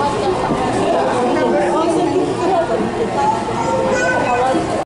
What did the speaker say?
終わった。